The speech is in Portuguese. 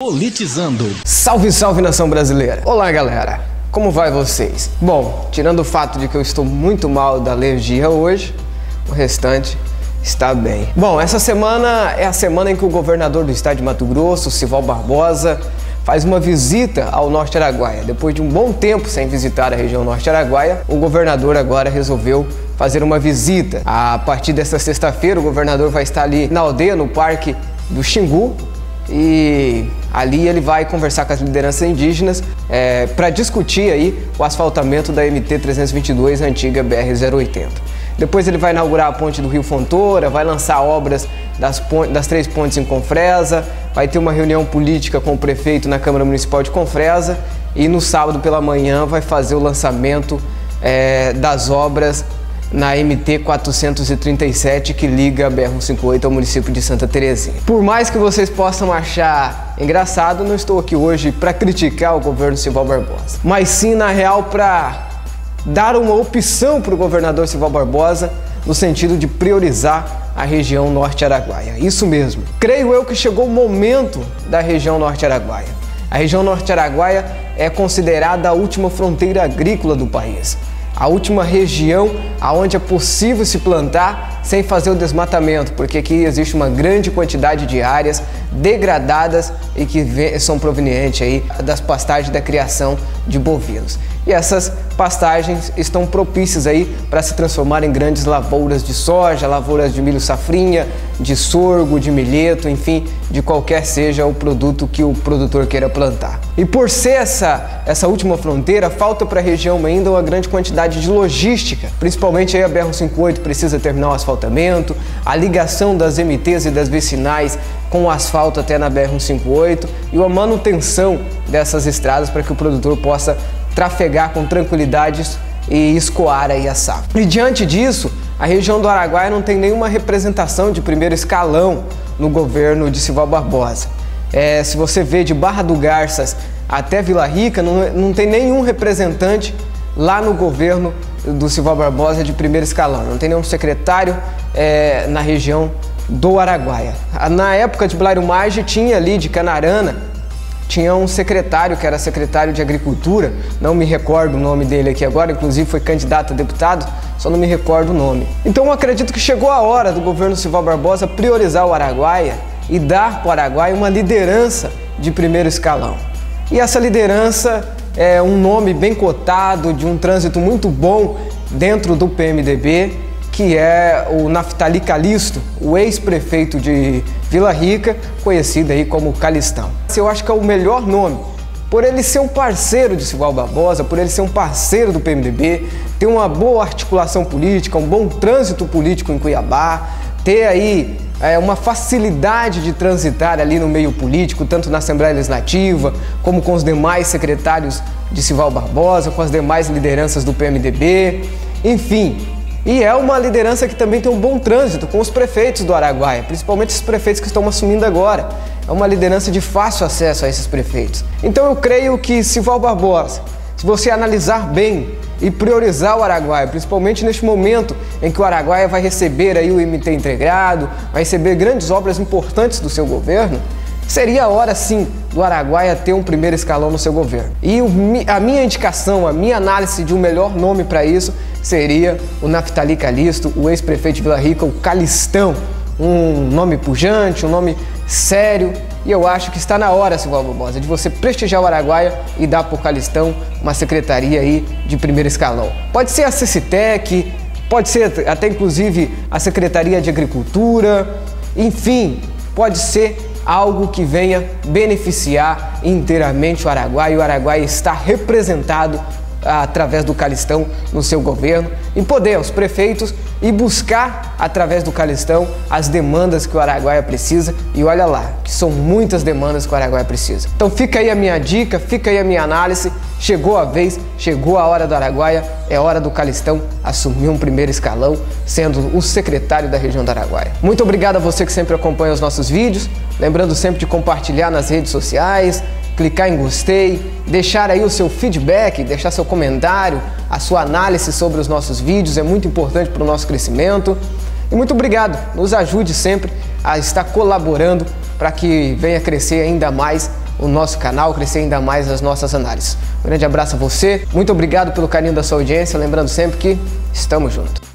Politizando. Salve, salve nação brasileira! Olá, galera! Como vai vocês? Bom, tirando o fato de que eu estou muito mal da alergia hoje, o restante está bem. Bom, essa semana é a semana em que o governador do estado de Mato Grosso, Sival Barbosa, faz uma visita ao Norte Araguaia. Depois de um bom tempo sem visitar a região Norte Araguaia, o governador agora resolveu fazer uma visita. A partir desta sexta-feira, o governador vai estar ali na aldeia, no Parque do Xingu, e ali ele vai conversar com as lideranças indígenas é, para discutir aí o asfaltamento da MT 322 antiga BR 080. Depois ele vai inaugurar a ponte do Rio Fontoura, vai lançar obras das, das três pontes em Confresa, vai ter uma reunião política com o prefeito na Câmara Municipal de Confresa e no sábado pela manhã vai fazer o lançamento é, das obras na MT 437 que liga a BR-158 ao município de Santa Terezinha. Por mais que vocês possam achar engraçado, não estou aqui hoje para criticar o governo Silval Barbosa, mas sim na real para dar uma opção para o governador Silval Barbosa no sentido de priorizar a região Norte Araguaia. Isso mesmo. Creio eu que chegou o momento da região Norte Araguaia. A região Norte Araguaia é considerada a última fronteira agrícola do país a última região aonde é possível se plantar sem fazer o desmatamento, porque aqui existe uma grande quantidade de áreas degradadas e que são provenientes aí das pastagens da criação de bovinos. E essas pastagens estão propícias aí para se transformar em grandes lavouras de soja, lavouras de milho safrinha, de sorgo, de milheto, enfim, de qualquer seja o produto que o produtor queira plantar. E por ser essa, essa última fronteira, falta para a região ainda uma grande quantidade de logística, principalmente aí a BR-158 precisa terminar o asfaltamento, a ligação das MTs e das vicinais com o asfalto até na BR-158 e a manutenção dessas estradas para que o produtor possa trafegar com tranquilidade e escoar aí a safra. E diante disso, a região do Araguaia não tem nenhuma representação de primeiro escalão no governo de Sival Barbosa. É, se você vê de Barra do Garças até Vila Rica, não, não tem nenhum representante lá no governo do Sival Barbosa de primeiro escalão. Não tem nenhum secretário é, na região do Araguaia. Na época de Blairo Maggi tinha ali de Canarana, tinha um secretário que era secretário de Agricultura, não me recordo o nome dele aqui agora, inclusive foi candidato a deputado, só não me recordo o nome. Então acredito que chegou a hora do governo Silval Barbosa priorizar o Araguaia e dar para o Araguaia uma liderança de primeiro escalão. E essa liderança é um nome bem cotado, de um trânsito muito bom dentro do PMDB que é o Naftali Calisto, o ex-prefeito de Vila Rica, conhecido aí como Calistão. Eu acho que é o melhor nome, por ele ser um parceiro de Silval Barbosa, por ele ser um parceiro do PMDB, ter uma boa articulação política, um bom trânsito político em Cuiabá, ter aí é, uma facilidade de transitar ali no meio político, tanto na Assembleia Legislativa, como com os demais secretários de Silval Barbosa, com as demais lideranças do PMDB, enfim, e é uma liderança que também tem um bom trânsito com os prefeitos do Araguaia, principalmente os prefeitos que estão assumindo agora. É uma liderança de fácil acesso a esses prefeitos. Então eu creio que Sival Barbosa, se você analisar bem e priorizar o Araguaia, principalmente neste momento em que o Araguaia vai receber aí o MT integrado, vai receber grandes obras importantes do seu governo, seria a hora sim do Araguaia ter um primeiro escalão no seu governo. E a minha indicação, a minha análise de um melhor nome para isso seria o Naftali Calisto, o ex-prefeito de Vila Rica, o Calistão. Um nome pujante, um nome sério. E eu acho que está na hora, Silvio Barbosa, de você prestigiar o Araguaia e dar para o Calistão uma secretaria aí de primeiro escalão. Pode ser a CECITEC, pode ser até inclusive a Secretaria de Agricultura, enfim, pode ser algo que venha beneficiar inteiramente o Araguaia. E o Araguaia está representado através do Calistão no seu governo, em poder aos prefeitos e buscar através do Calistão as demandas que o Araguaia precisa e olha lá, que são muitas demandas que o Araguaia precisa. Então fica aí a minha dica, fica aí a minha análise, chegou a vez, chegou a hora do Araguaia, é hora do Calistão assumir um primeiro escalão, sendo o secretário da região do Araguaia. Muito obrigado a você que sempre acompanha os nossos vídeos, lembrando sempre de compartilhar nas redes sociais, clicar em gostei, deixar aí o seu feedback, deixar seu comentário, a sua análise sobre os nossos vídeos, é muito importante para o nosso crescimento. E muito obrigado, nos ajude sempre a estar colaborando para que venha crescer ainda mais o nosso canal, crescer ainda mais as nossas análises. Um grande abraço a você, muito obrigado pelo carinho da sua audiência, lembrando sempre que estamos juntos.